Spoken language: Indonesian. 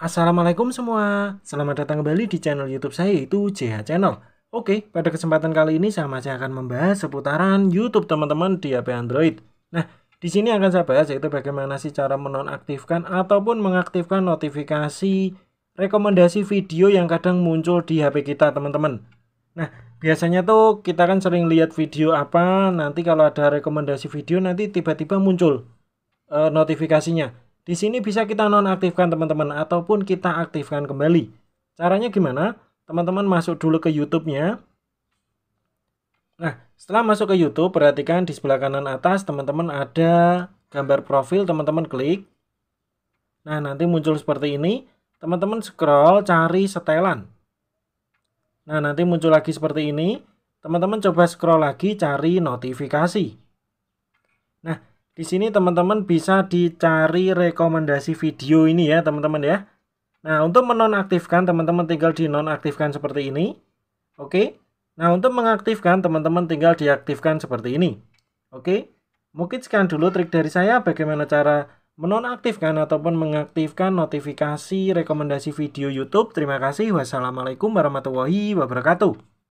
Assalamualaikum semua, selamat datang kembali di channel YouTube saya yaitu JH Channel. Oke, pada kesempatan kali ini saya masih akan membahas seputaran YouTube teman-teman di HP Android. Nah, di sini akan saya bahas yaitu bagaimana sih cara menonaktifkan ataupun mengaktifkan notifikasi rekomendasi video yang kadang muncul di HP kita teman-teman. Nah, biasanya tuh kita kan sering lihat video apa, nanti kalau ada rekomendasi video nanti tiba-tiba muncul e, notifikasinya. Di sini bisa kita nonaktifkan teman-teman ataupun kita aktifkan kembali. Caranya gimana? Teman-teman masuk dulu ke YouTube-nya. Nah, setelah masuk ke YouTube, perhatikan di sebelah kanan atas teman-teman ada gambar profil, teman-teman klik. Nah, nanti muncul seperti ini. Teman-teman scroll cari setelan. Nah, nanti muncul lagi seperti ini. Teman-teman coba scroll lagi cari notifikasi. Di sini teman-teman bisa dicari rekomendasi video ini ya teman-teman ya. Nah untuk menonaktifkan teman-teman tinggal dinonaktifkan seperti ini. Oke. Nah untuk mengaktifkan teman-teman tinggal diaktifkan seperti ini. Oke. Mungkin sekian dulu trik dari saya bagaimana cara menonaktifkan ataupun mengaktifkan notifikasi rekomendasi video YouTube. Terima kasih. Wassalamualaikum warahmatullahi wabarakatuh.